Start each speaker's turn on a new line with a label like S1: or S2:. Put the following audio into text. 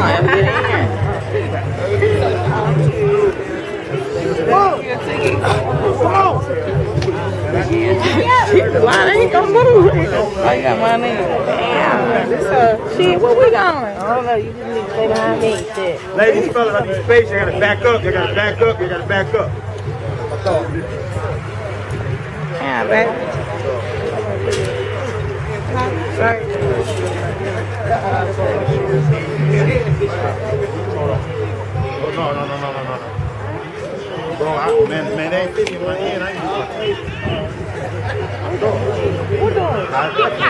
S1: on, get in.
S2: Come on.
S1: Shit, line ain't gonna move. Oh, you got my name. Damn. This uh, shit, where we going?
S3: I don't know. You just need to stay behind me. Shit.
S2: Ladies, fellas, I need space. You gotta back up. You gotta back up. You gotta back up.
S1: Yeah, baby.
S2: Oh, No, no, no, no, no, no. Bro, I, me, me dé este mi
S3: manera. Uno.
S2: Uno.